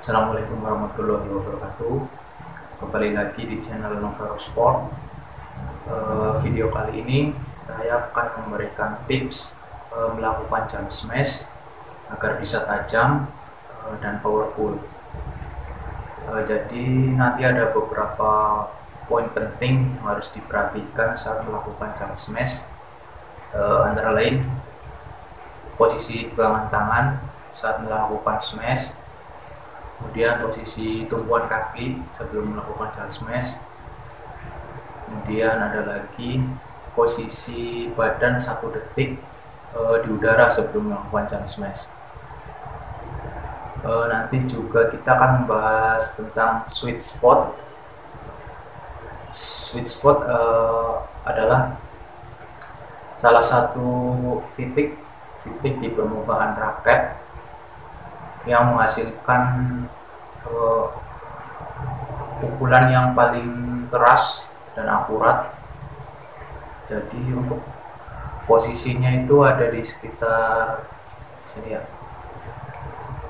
Assalamualaikum warahmatullahi wabarakatuh. Kembali lagi di channel Novero Sport. Uh, Video kali ini saya akan memberikan tips uh, melakukan jump smash Agar bisa tajam uh, dan powerful. Jadi nanti ada beberapa poin penting yang harus diperhatikan saat melakukan jump smash. Uh, Antara lain posisi pegangan tangan saat melakukan smash kemudian posisi tumpuan kaki sebelum melakukan jump smash kemudian ada lagi posisi badan satu detik e, di udara sebelum melakukan jump smash e, nanti juga kita akan membahas tentang sweet spot. Sweet spot e, adalah salah satu titik titik di permukaan raket yang menghasilkan uh, pukulan yang paling keras dan akurat. Jadi untuk posisinya itu ada di sekitar sini ya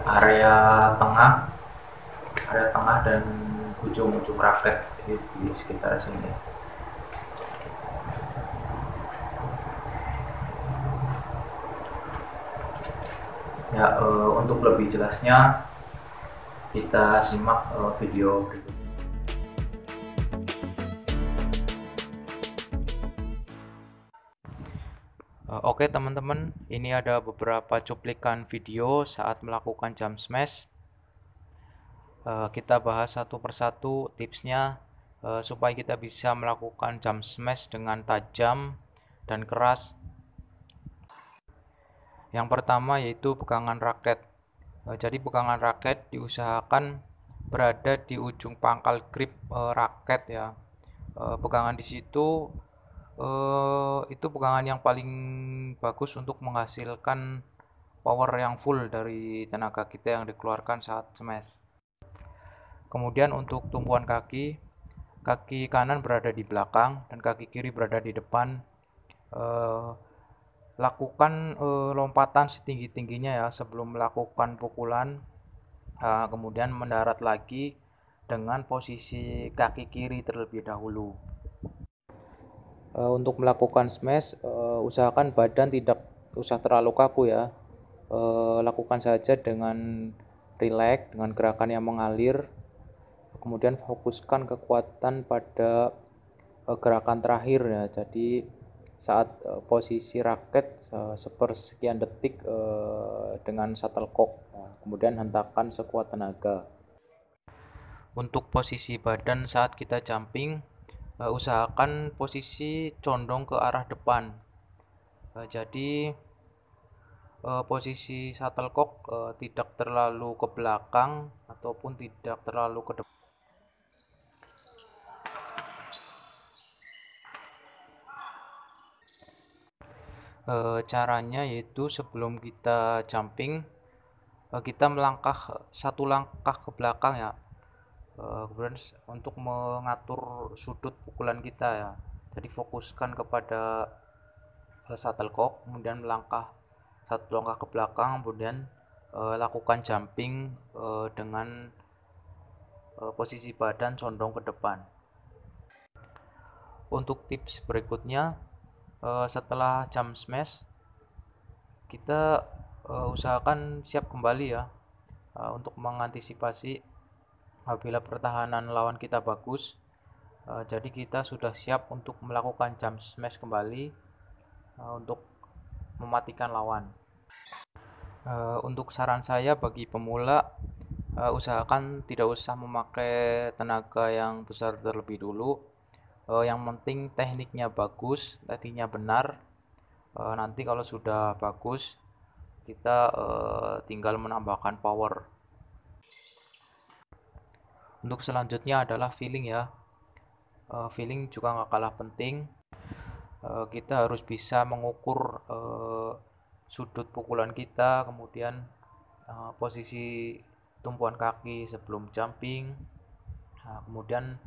area tengah area tengah dan ujung-ujung raket di, di sekitar sini ya uh, untuk lebih jelasnya kita simak uh, video berikut Oke teman-teman, ini ada beberapa cuplikan video saat melakukan jump smash. Kita bahas satu persatu tipsnya supaya kita bisa melakukan jump smash dengan tajam dan keras yang pertama yaitu pegangan raket. Eh, jadi pegangan raket diusahakan berada di ujung pangkal grip uh, raket ya. Uh, pegangan di situ itu pegangan yang paling bagus untuk menghasilkan power yang full dari tenaga kita yang dikeluarkan saat smash. Kemudian untuk tumpuan kaki, kaki kanan berada di belakang dan kaki kiri berada di depan. Uh, lakukan uh, lompatan setinggi-tingginya ya sebelum melakukan pukulan. Uh, kemudian mendarat lagi dengan posisi kaki kiri terlebih dahulu. Uh, untuk melakukan smash uh, usahakan badan tidak usah terlalu kaku ya. Uh, lakukan saja dengan rileks dengan gerakan yang mengalir. Kemudian fokuskan kekuatan pada uh, gerakan terakhir ya. Jadi saat uh, posisi raket uh, sepersekian detik uh, dengan shuttlecock nah, kemudian hentakan sekuat tenaga. Untuk posisi badan saat kita jumping uh, usahakan posisi condong ke arah depan. Uh, jadi uh, posisi shuttlecock uh, tidak terlalu ke belakang ataupun tidak terlalu ke depan e, caranya yaitu sebelum kita jumping e, kita melangkah satu langkah ke belakang ya. E, kemudian untuk mengatur sudut pukulan kita ya. Jadi fokuskan kepada e, shuttlecock kemudian melangkah satu langkah ke belakang kemudian e, lakukan jumping e, dengan e, posisi badan condong ke depan. Untuk tips berikutnya uh, setelah jam smash kita uh, usahakan siap kembali ya uh, untuk mengantisipasi apabila pertahanan lawan kita bagus. Uh, jadi kita sudah siap untuk melakukan jam smash kembali uh, untuk mematikan lawan. Uh, untuk saran saya bagi pemula uh, usahakan tidak usah memakai tenaga yang besar terlebih dulu uh, yang penting tekniknya bagus tekniknya benar. Uh, nanti kalau sudah bagus kita uh, tinggal menambahkan power. Untuk selanjutnya adalah feeling ya. Uh, feeling juga nggak kalah penting. Uh, kita harus bisa mengukur uh, sudut pukulan kita kemudian uh, posisi tumpuan kaki sebelum jumping. Nah, kemudian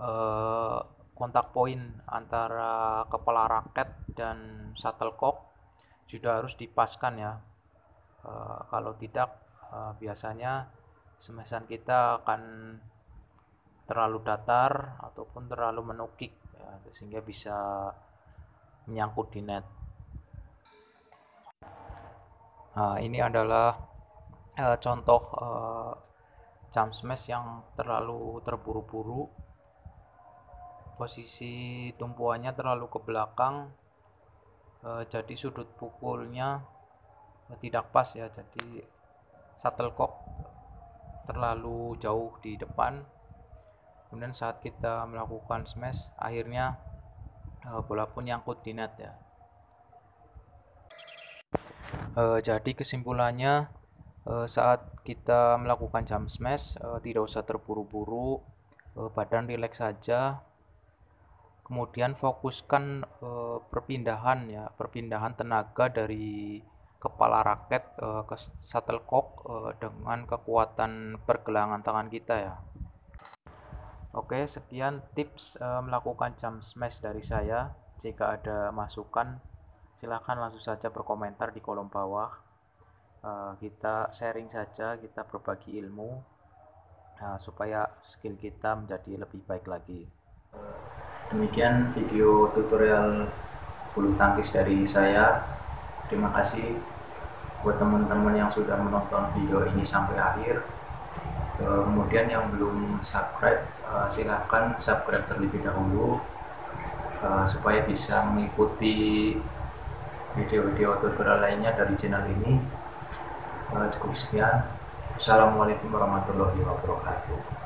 uh, kontak poin antara kepala raket dan shuttlecock sudah harus dipaskan ya. E, kalau tidak e, biasanya smashan kita akan terlalu datar ataupun terlalu menukik ya, sehingga bisa menyangkut di net. Nah, ini adalah uh, contoh uh, jump smash yang terlalu terburu-buru posisi tumpuannya terlalu ke belakang uh, jadi sudut pukulnya tidak pas ya. Jadi shuttlecock terlalu jauh di depan. Kemudian saat kita melakukan smash akhirnya uh, bola pun nyangkut di net ya. Uh, jadi kesimpulannya uh, saat kita melakukan jump smash uh, tidak usah terburu-buru badan rileks saja kemudian fokuskan uh, perpindahan ya perpindahan tenaga dari kepala raket uh, ke shuttlecock uh, dengan kekuatan pergelangan tangan kita ya. Oke, sekian tips uh, melakukan jump smash dari saya. Jika ada masukan, silahkan langsung saja berkomentar di kolom bawah. Uh, kita sharing saja, kita berbagi ilmu uh, supaya skill kita menjadi lebih baik lagi. Demikian video tutorial bulu tangkis dari saya. Terima kasih buat teman-teman yang sudah menonton video ini sampai akhir. Kemudian yang belum subscribe uh, silahkan subscribe terlebih dahulu uh, supaya bisa mengikuti video-video tutorial lainnya dari channel ini. Uh, cukup sekian. Assalamualaikum warahmatullahi wabarakatuh